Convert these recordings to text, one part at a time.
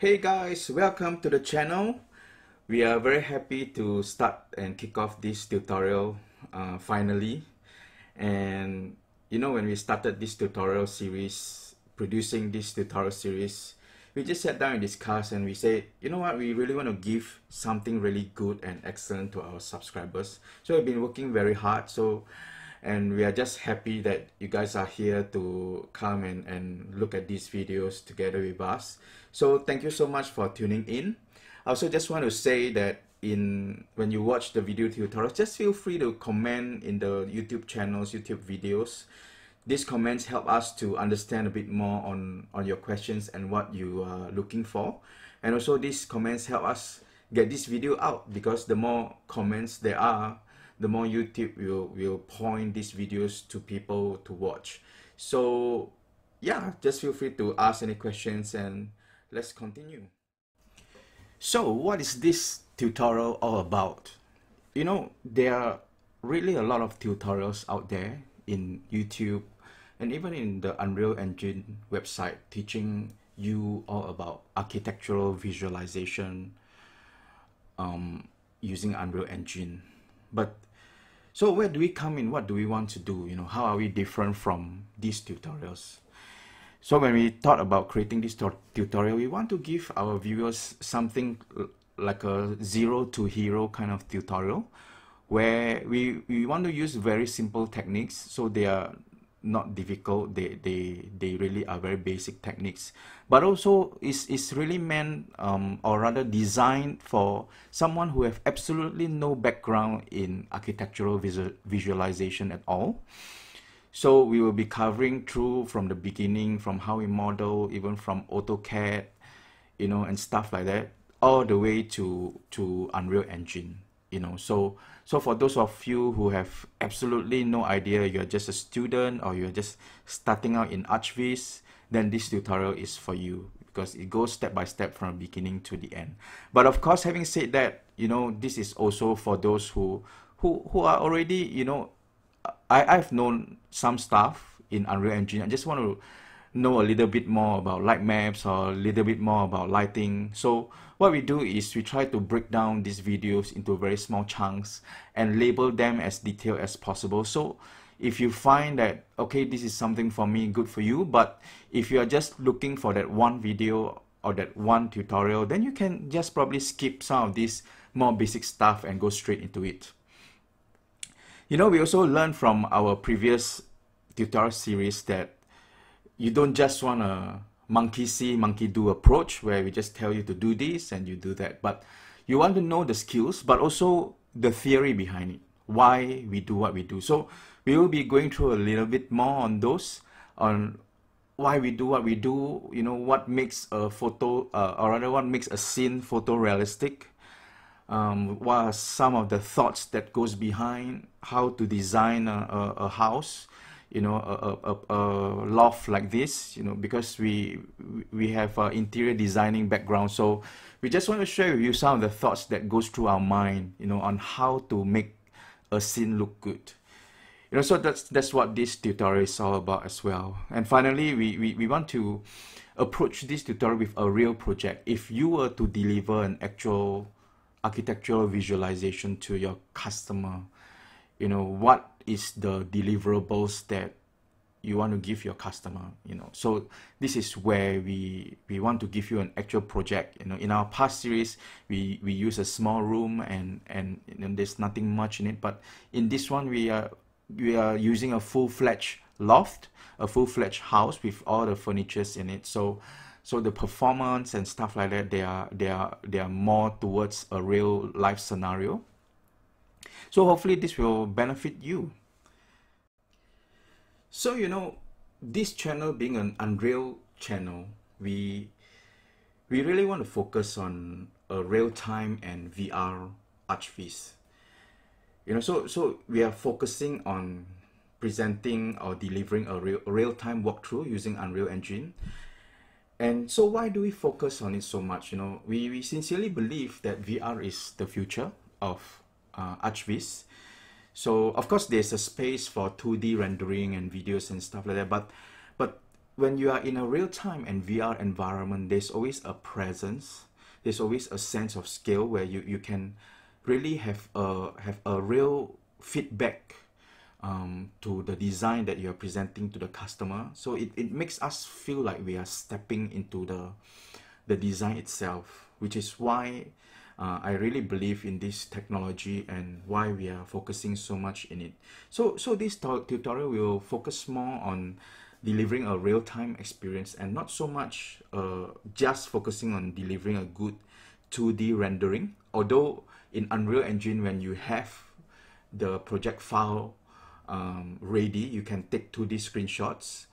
Hey guys, welcome to the channel. We are very happy to start and kick off this tutorial uh, finally. And you know when we started this tutorial series, producing this tutorial series, we just sat down and discussed and we said, you know what, we really want to give something really good and excellent to our subscribers. So we've been working very hard. So and we are just happy that you guys are here to come and, and look at these videos together with us. So thank you so much for tuning in. I also just want to say that in when you watch the video tutorials, just feel free to comment in the YouTube channels, YouTube videos. These comments help us to understand a bit more on, on your questions and what you are looking for. And also these comments help us get this video out because the more comments there are, the more YouTube will, will point these videos to people to watch. So yeah, just feel free to ask any questions and let's continue. So what is this tutorial all about? You know, there are really a lot of tutorials out there in YouTube and even in the Unreal Engine website teaching you all about architectural visualization um, using Unreal Engine. But so where do we come in? What do we want to do? You know, how are we different from these tutorials? So when we thought about creating this tutorial, we want to give our viewers something like a zero to hero kind of tutorial where we, we want to use very simple techniques so they are not difficult. They they they really are very basic techniques. But also is is really meant um, or rather designed for someone who have absolutely no background in architectural visual, visualization at all. So we will be covering through from the beginning from how we model even from AutoCAD you know and stuff like that all the way to to Unreal Engine you know. So so for those of you who have absolutely no idea you're just a student or you're just starting out in ArchViz then this tutorial is for you because it goes step by step from beginning to the end. But of course having said that you know this is also for those who who who are already you know I, I've known some stuff in Unreal Engine I just want to know a little bit more about light maps or a little bit more about lighting. So what we do is we try to break down these videos into very small chunks and label them as detailed as possible. So if you find that, okay, this is something for me, good for you, but if you are just looking for that one video or that one tutorial, then you can just probably skip some of this more basic stuff and go straight into it. You know, we also learned from our previous tutorial series that you don't just want to monkey see, monkey do approach where we just tell you to do this and you do that. But you want to know the skills, but also the theory behind it, why we do what we do. So we will be going through a little bit more on those, on why we do what we do, you know, what makes a photo, uh, or rather what makes a scene photorealistic, um, what are some of the thoughts that goes behind how to design a, a, a house, you know a, a, a, loft like this you know because we we have uh, interior designing background. So we just want to share with you some of the thoughts that goes through our mind you know on how to make a scene look good. You know so that's that's what this tutorial is all about as well. And finally we, we, we want to approach this tutorial with a real project. If you were to deliver an actual architectural visualization to your customer you know what is the deliverables that you want to give your customer you know. So this is where we we want to give you an actual project. You know in our past series we we use a small room and and, there's nothing much in it. But in this one we are we are using a full-fledged loft a full-fledged house with all the furnitures in it. So so the performance and stuff like that they are they are they are more towards a real life scenario so hopefully this will benefit you. So you know, this channel being an Unreal channel, we we really want to focus on a real-time and VR ArchViz. You know, so so we are focusing on presenting or delivering a real real-time walkthrough using Unreal Engine. And so why do we focus on it so much? You know, we, we sincerely believe that VR is the future of uh, ArchViz. So of course there's a space for 2D rendering and videos and stuff like that, but but when you are in a real time and VR environment, there's always a presence. There's always a sense of scale where you, you can really have a have a real feedback um, to the design that you're presenting to the customer. So it, it makes us feel like we are stepping into the the design itself, which is why uh, I really believe in this technology and why we are focusing so much in it. So so this tutorial will focus more on delivering a real-time experience and not so much uh, just focusing on delivering a good 2D rendering. Although in Unreal Engine, when you have the project file um, ready, you can take 2D screenshots.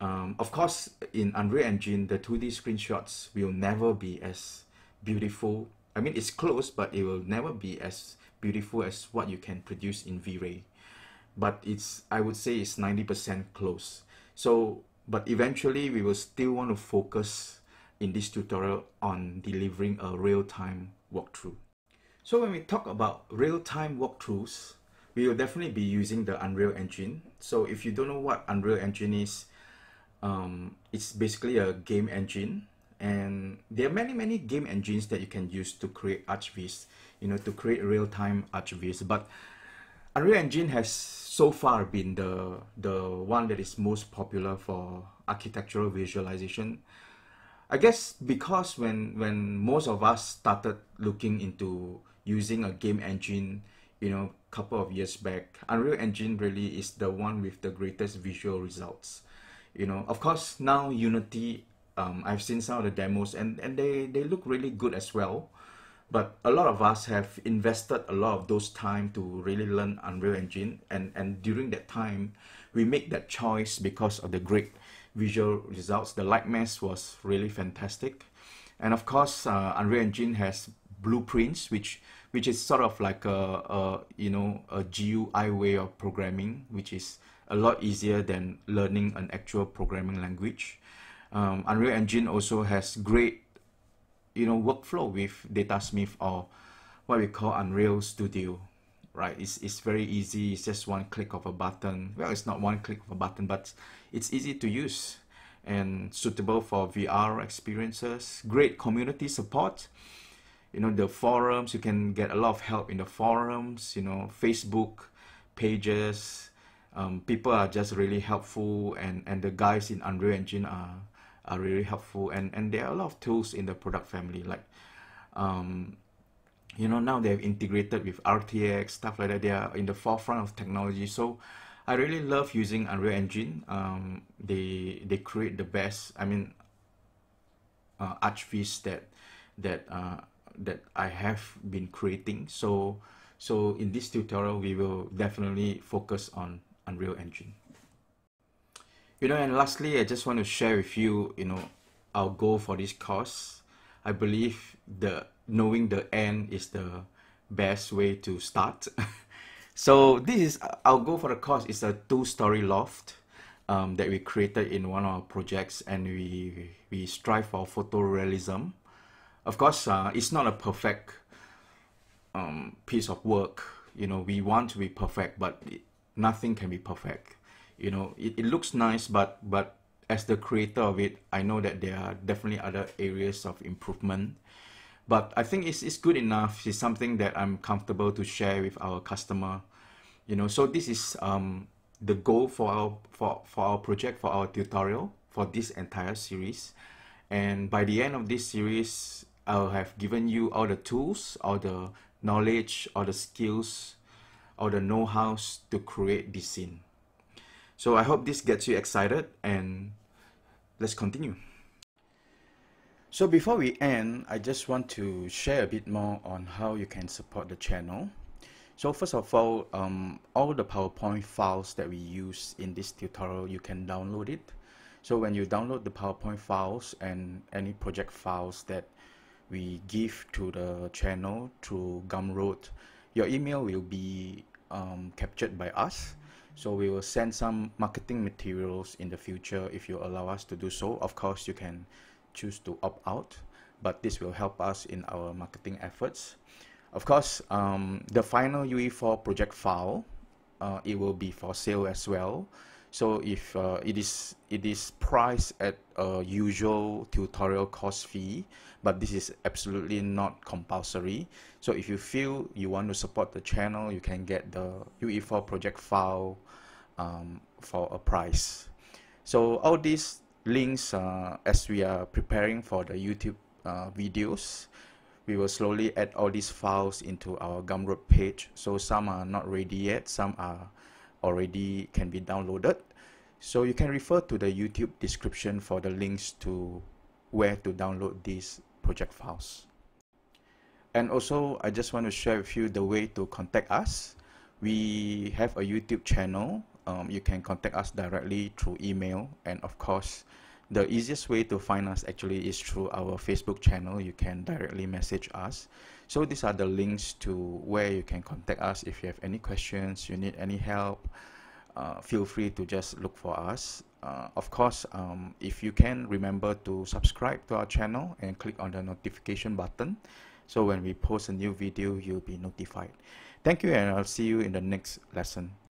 Um, of course, in Unreal Engine, the 2D screenshots will never be as beautiful. I mean, it's close, but it will never be as beautiful as what you can produce in V-Ray. But it's, I would say it's 90% close. So, but eventually we will still want to focus in this tutorial on delivering a real-time walkthrough. So when we talk about real-time walkthroughs, we will definitely be using the Unreal Engine. So if you don't know what Unreal Engine is, um, it's basically a game engine and there are many many game engines that you can use to create ArchViz, you know, to create real-time ArchViz. But Unreal Engine has so far been the the one that is most popular for architectural visualization. I guess because when when most of us started looking into using a game engine, you know, a couple of years back, Unreal Engine really is the one with the greatest visual results. You know, of course now Unity, um, I've seen some of the demos and, and they, they look really good as well. But a lot of us have invested a lot of those time to really learn Unreal Engine and and during that time we make that choice because of the great visual results. The Lightmass was really fantastic. And of course uh, Unreal Engine has blueprints which which is sort of like a, a you know a GUI way of programming which is a lot easier than learning an actual programming language um, Unreal Engine also has great you know workflow with datasmith or what we call unreal studio right? It's, it's very easy. It's just one click of a button. Well it's not one click of a button but it's easy to use and suitable for vr experiences. Great community support. You know the forums you can get a lot of help in the forums you know facebook pages. Um, people are just really helpful and and the guys in unreal engine are are really helpful and and there are a lot of tools in the product family like um, you know now they've integrated with RTX stuff like that. They are in the forefront of technology. So I really love using Unreal Engine. Um, they they create the best I mean uh, that that uh, that I have been creating. So so in this tutorial we will definitely focus on Unreal Engine you know, and lastly, I just want to share with you, you know, our goal for this course. I believe the knowing the end is the best way to start. so this is our goal for the course is a two-story loft um, that we created in one of our projects, and we we strive for photorealism. Of course, uh, it's not a perfect um, piece of work. You know, we want to be perfect, but nothing can be perfect you know it, it looks nice but but as the creator of it i know that there are definitely other areas of improvement. But i think it's, it's good enough. It's something that i'm comfortable to share with our customer. You know so this is um, the goal for our for, for our project for our tutorial for this entire series. And by the end of this series i'll have given you all the tools all the knowledge all the skills all the know-hows to create this scene so I hope this gets you excited and let's continue. So before we end, I just want to share a bit more on how you can support the channel. So first of all, um, all the PowerPoint files that we use in this tutorial, you can download it. So when you download the PowerPoint files and any project files that we give to the channel through Gumroad, your email will be um, captured by us so we will send some marketing materials in the future if you allow us to do so. Of course, you can choose to opt out, but this will help us in our marketing efforts. Of course, um, the final UE4 project file, uh, it will be for sale as well. So if uh, it is it is priced at a usual tutorial cost fee but this is absolutely not compulsory. So if you feel you want to support the channel you can get the UE4 project file um, for a price. So all these links uh, as we are preparing for the YouTube uh, videos we will slowly add all these files into our Gumroad page. So some are not ready yet some are already can be downloaded. So you can refer to the YouTube description for the links to where to download these project files. And also I just want to share with you the way to contact us. We have a YouTube channel. Um, you can contact us directly through email and of course the easiest way to find us actually is through our Facebook channel. You can directly message us. So these are the links to where you can contact us if you have any questions, you need any help. Uh, feel free to just look for us. Uh, of course, um, if you can, remember to subscribe to our channel and click on the notification button. So when we post a new video, you'll be notified. Thank you and I'll see you in the next lesson.